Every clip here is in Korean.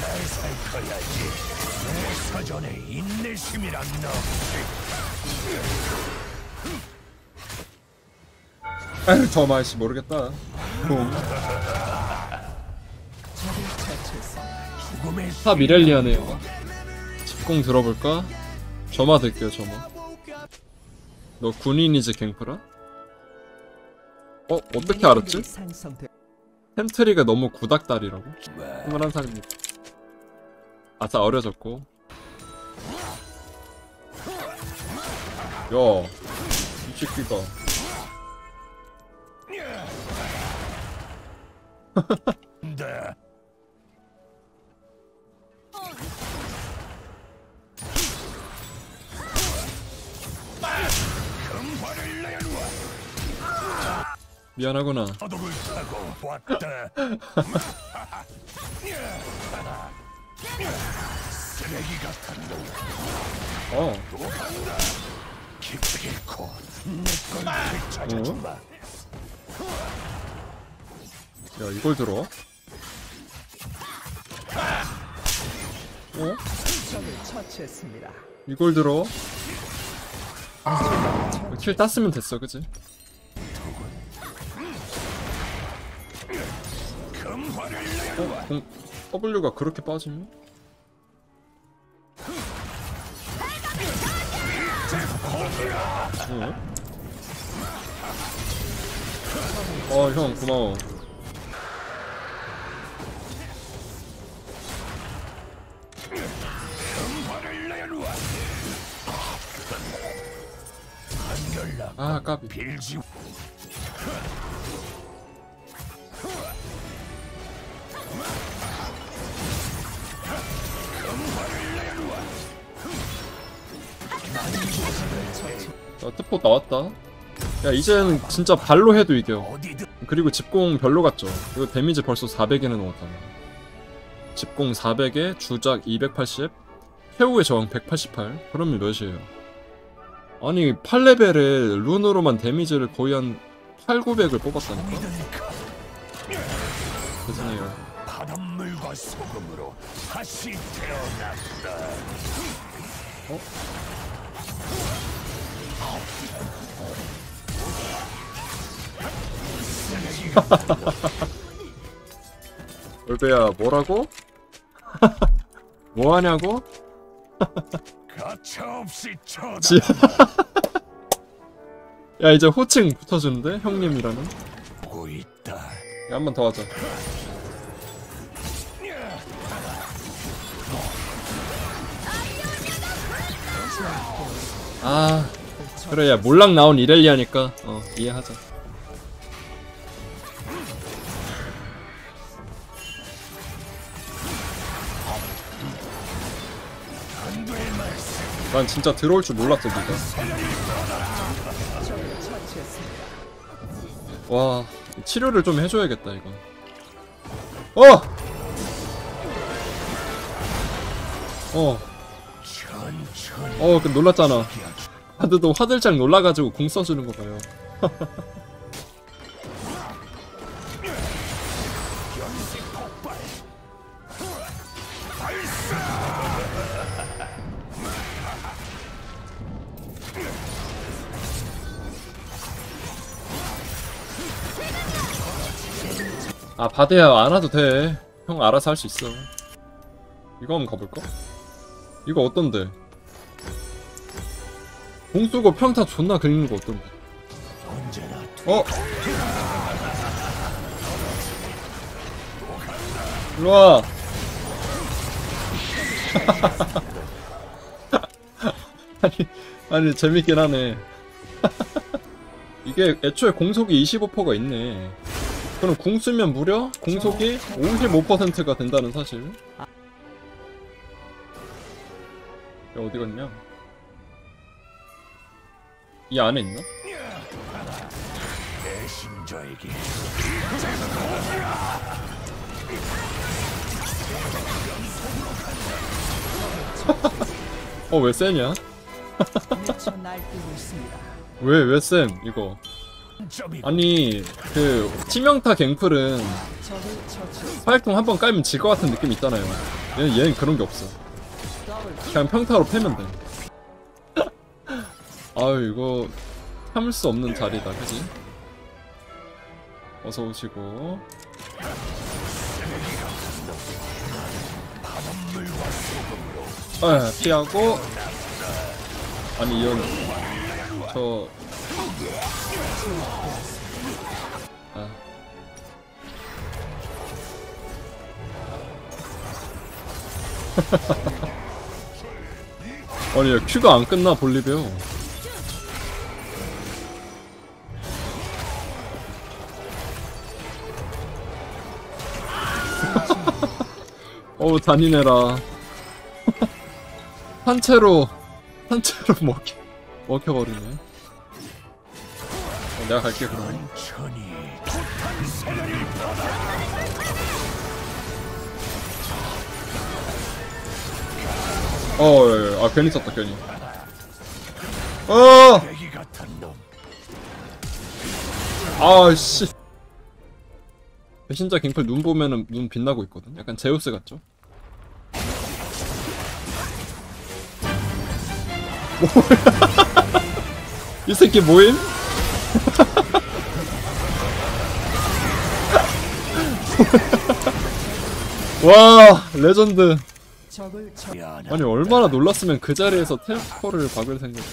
살 거야지. 내 사전에 인내심이란 없지. 저 맛이 모르겠다. 공. 죽음의 top 이렐리아네요. 집공 들어볼까? 점화 들게요 점화. 너 군인이지 갱플아? 어 어떻게 알았지? 템트리가 너무 구닥다리라고? 21살입니다. 아싸 어려졌고. 야, 이 새끼가. 미안하구나. 쓰레기 같은 놈 어, 기필코 내건 되찾아주마. 야 이걸 들어? 어? 이걸 들어? 킬 땄으면 됐어, 내놓아 어? 공, W가 그렇게 빠지면? 응? 어, 형, 고마워. 아, 까비. 자, 트포 나왔다. 야, 이제는 진짜 발로 해도 이겨. 그리고 집공 별로 같죠? 이거 데미지 벌써 400에는 넣었잖아. 집공 400에 주작 280, 최후의 저항 188. 그러면 몇이에요? 아니 8레벨에 룬으로만 데미지를 거의 한 8, 900을 뽑았다니까? 죄송해요. 바닷물과 소금으로 다시 태어났다. 어? 올베야 뭐라고? 뭐하냐고? 가차없이 쳐다. 지... 야 이제 호칭 붙어주는데? 형님이라는? 보고 있다. 한 번 더 하자. 아 그래 야 몰락 나온 이렐리아니까 어 이해하자. 난 진짜 들어올 줄 몰랐어 니가. 와 치료를 좀 해줘야겠다 이거. 어! 어, 어, 그 놀랐잖아. 하드도 화들짝 놀라가지고 공 써주는 거 봐요. 아, 바데야, 안 와도 돼. 형 알아서 할 수 있어. 이거 한번 가볼까? 이거 어떤데? 공 쏘고 평타 존나 긁는 거 어떤데? 어? 일로와! 아니, 아니, 재밌긴 하네. 이게 애초에 공속이 25%가 있네. 그럼 궁 쓰면 무려 공속이 55%가 된다는 사실. 야, 어디 갔냐? 이 안에 있나? 배신자에게 어, 왜 세냐? 미쳐 날뛰고 있습니다. 왜, 왜 쌤, 이거. 아니, 그, 치명타 갱플은. 화약통 한번 깔면 질 것 같은 느낌 있잖아요. 얘는, 얘는 그런 게 없어 그냥 평타로 패면 돼 아유 이거 참을 수 없는 자리다 그지? 어서 오시고 에 피하고 아니 이건 저 아. 아니 야, 큐가 안 끝나 볼리베어 어우 잔인해라. 한 채로 한 채로 먹혀 먹혀버리네. 어, 내가 갈게 그러면. 어, 예, 예. 아 괜히 썼다 괜히. 어, 아씨. 배신자 갱플 눈 보면은 눈 빛나고 있거든? 약간 제우스 같죠? 이 새끼 뭐임? 와 레전드 아니 얼마나 놀랐으면 그 자리에서 텔포를 박을 생각을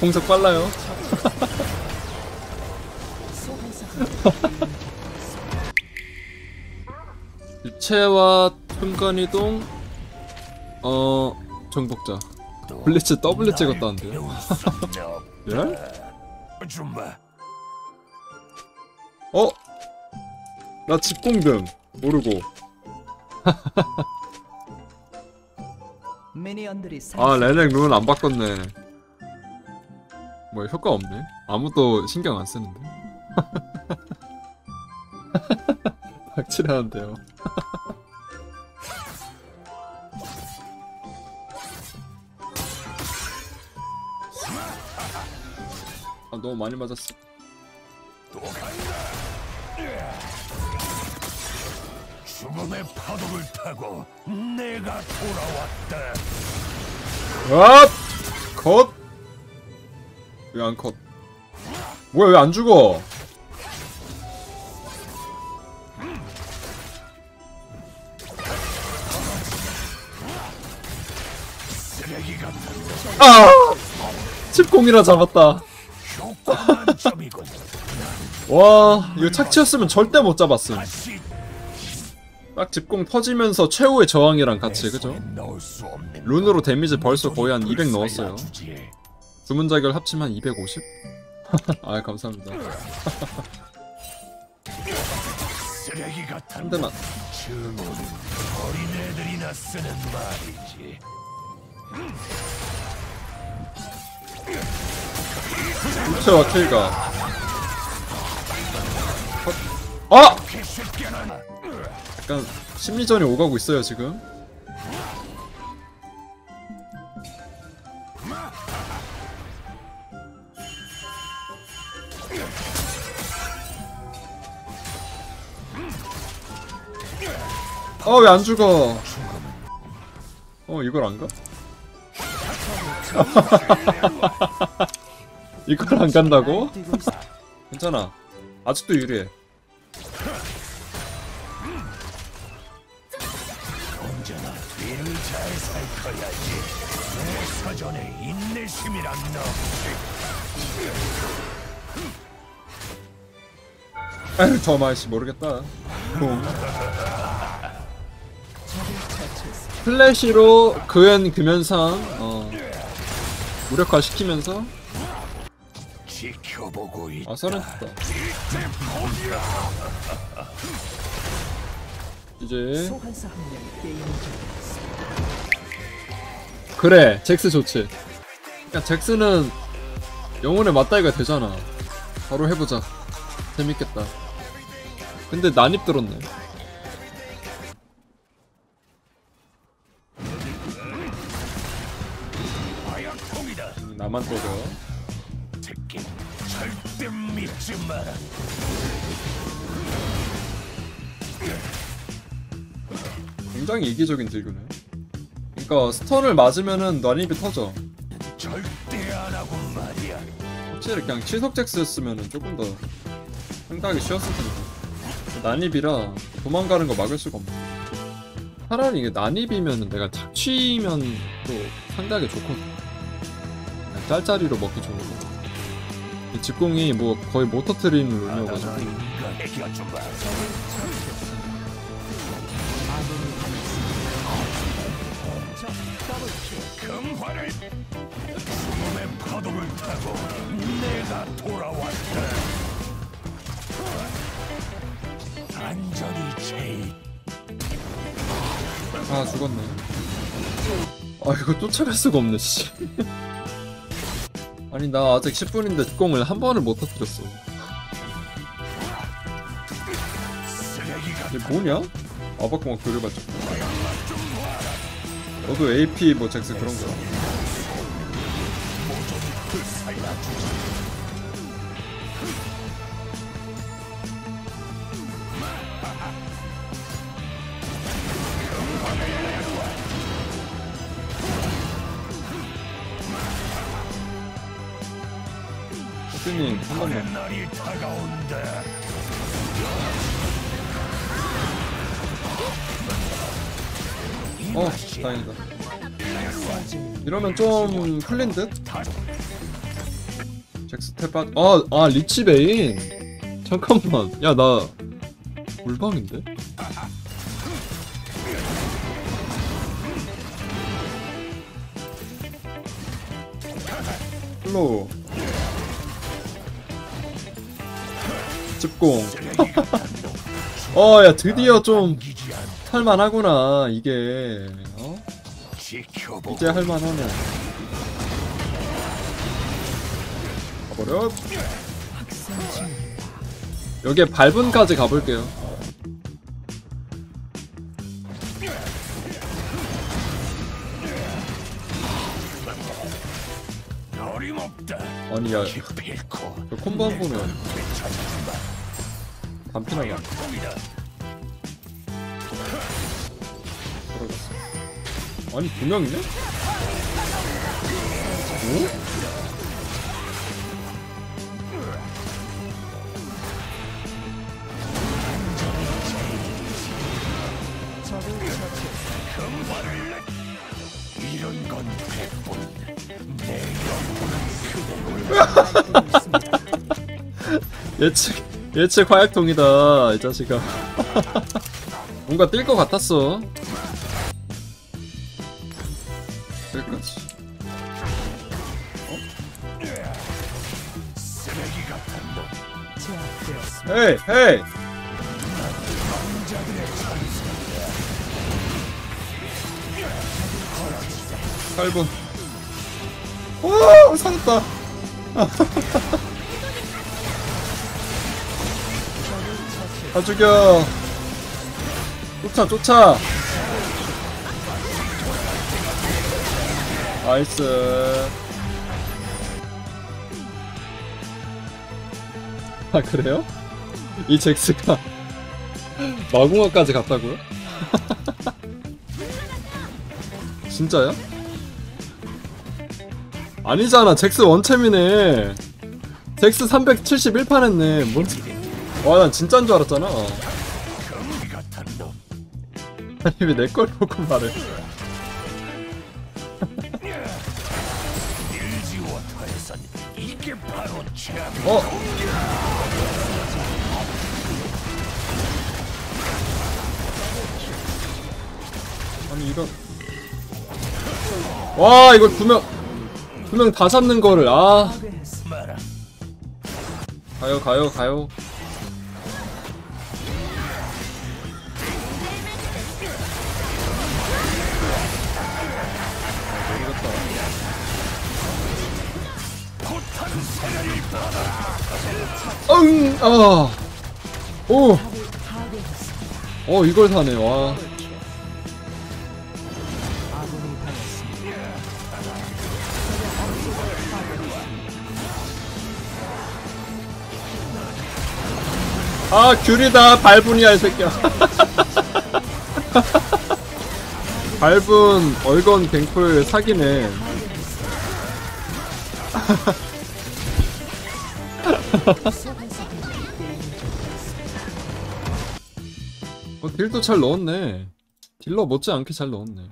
공속 빨라요. 유체와 순간이동 어 정복자. 블리츠 더블리 찍었다는데요. 예? 어? 나 집공금 모르고. 아 레넥 룬 안 바꿨네 뭐 효과 없네 아무도 신경 안 쓰는데 박치라는데요 아 너무 많이 맞았어 죽음의 파도를 타고 내가 돌아왔다 아! 컷! 왜 안 컷? 뭐야 왜 안 죽어? 아! 칩공이라 잡았다. 와, 이거 착취였으면 절대 못 잡았음. 딱 집공 터지면서 최후의 저항이랑 같이, 그죠? 룬으로 데미지 벌써 거의 한 200 넣었어요. 살려주지. 주문 자결 합치면 250? 아, 감사합니다. 한 대만. 증오는 어린애들이나 쓰는 말이지 유체와 킬가. 컷. 아! 개새끼는 약간 심리전이 오가고 있어요, 지금. 어, 왜 안 죽어? 어, 이걸 안 가? 이걸 안 간다고? 괜찮아. 아직도 유리해. 사전에 인내심이란 없지 아유, 저 맛이 모르겠다. 플래시로 그엔 금연상 어, 무력화 시키면서 지켜보고 있다. 아 서렌트다. 이제 그래 잭스 좋지. 야 잭스는 영혼의 맞다이가 되잖아. 바로 해보자. 재밌겠다. 근데 난입 들었네 나만 떠져 특기 절대 믿지 마라. 굉장히 이기적인 딜교네. 그니까 스턴을 맞으면은 난입이 터져. 절대 안 하고 말이야. 확실히 그냥 치석 잭 스였으면은 조금 더 상당하게 쉬웠을 텐데. 난입이라 도망가는 거 막을 수가 없네. 차라리 이게 난입이면 내가 착취면 또 상당하게 좋거든 짤짤이로 먹기 좋은 거. 이 직공이 뭐 거의 못 터트리는. 금화를 파도를 타고 내가 돌아왔다. 안전이 제일 아 죽었네 아 이거 쫓아갈 수가 없네 씨 아니 나 아직 10분인데 직공을 한 번을 못 터뜨렸어 이게 뭐냐? 아바꾸마 교류 받죠. 너도 AP 뭐 잭스 그런 거야. 스님 한 번만. 날이 다가온다. 이어 다행이다. 이러면 좀 풀린 듯? 잭스 탭 아, 아 리치 베인. 잠깐만. 야 나 물방인데? 플로 집공. 어, 야, 드디어 좀 할만하구나, 이게. 어? 이제 할만하네. 가버려. 여기에 밟은까지 가볼게요. 아니, 야, 콤보 한 보면. 반피나가 화약통이다. 떨어졌어. 아니, 두 명이네? 오? 예측, 예측 화약통이다, 이 자식아. 뭔가 뛸 것 같았어. 여기까지. 제압되었습니다. 헤이, 헤이! 8분. 와, 살았다. 다 죽여. 쫓아, 쫓아. 나이스. 아, 그래요? 이 잭스가 마궁화까지 갔다고요? 진짜야? 아니잖아 잭스 원챔이네 잭스 371판 했네 뭔 와 난 진짠 줄 알았잖아. 아니 왜 내 걸 보고 말해. 어? 아니 이런 와 이걸 두명 두 명 다 잡는 거를 아. 가요 가요 가요 응! 아! 오! 어 이걸 사네 와. 아 귤이다 발분이야 이 새끼야 발분 얼건 갱플 사기네 어, 딜도 잘 넣었네. 딜러 못지않게 잘 넣었네